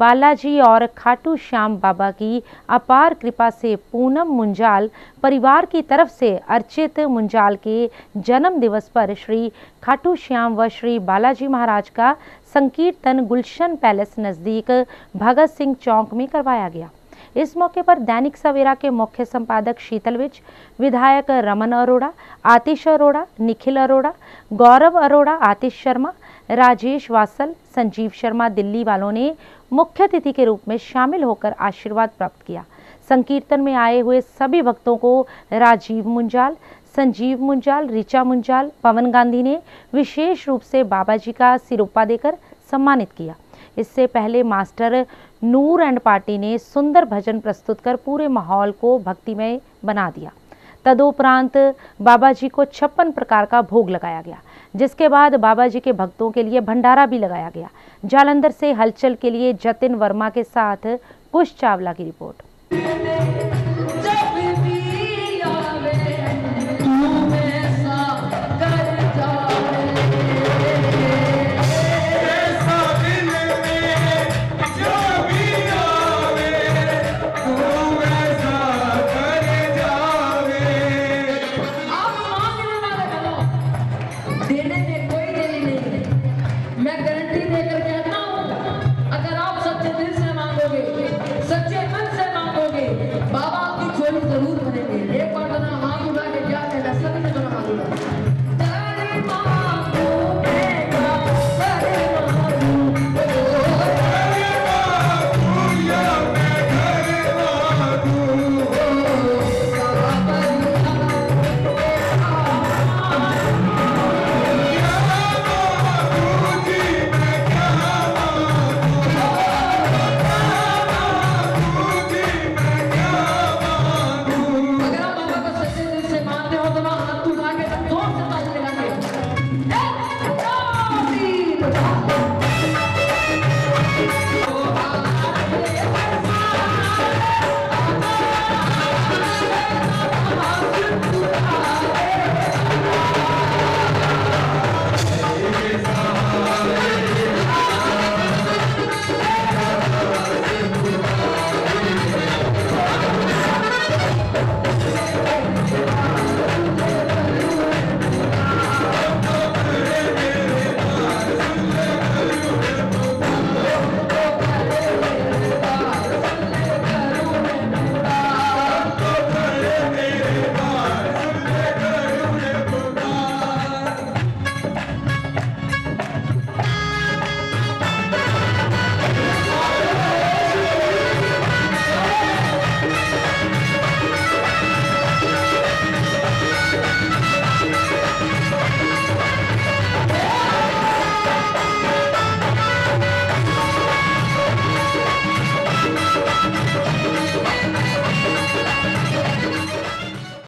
बालाजी और खाटू श्याम बाबा की अपार कृपा से पूनम मुंजाल परिवार की तरफ़ से अर्चित मुंजाल के जन्म दिवस पर श्री खाटू श्याम व श्री बालाजी महाराज का संकीर्तन गुलशन पैलेस नज़दीक भगत सिंह चौक में करवाया गया। इस मौके पर दैनिक सवेरा के मुख्य संपादक शीतल विज, विधायक रमन अरोड़ा, आतिश अरोड़ा, निखिल अरोड़ा, गौरव अरोड़ा, आतिश शर्मा राजेश वासल, संजीव शर्मा दिल्ली वालों ने मुख्य अतिथि के रूप में शामिल होकर आशीर्वाद प्राप्त किया। संकीर्तन में आए हुए सभी भक्तों को राजीव मुंजाल, संजीव मुंजाल रिचा मुंजाल, पवन गांधी ने विशेष रूप से बाबा जी का सिरोपा देकर सम्मानित किया। इससे पहले मास्टर नूर एंड पार्टी ने सुंदर भजन प्रस्तुत कर पूरे माहौल को भक्तिमय बना दिया। तदोपरांत बाबा जी को छप्पन प्रकार का भोग लगाया गया। जिसके बाद बाबा जी के भक्तों के लिए भंडारा भी लगाया गया। जालंधर से हलचल के लिए जतिन वर्मा के साथ कुश चावला की रिपोर्ट। Петербурга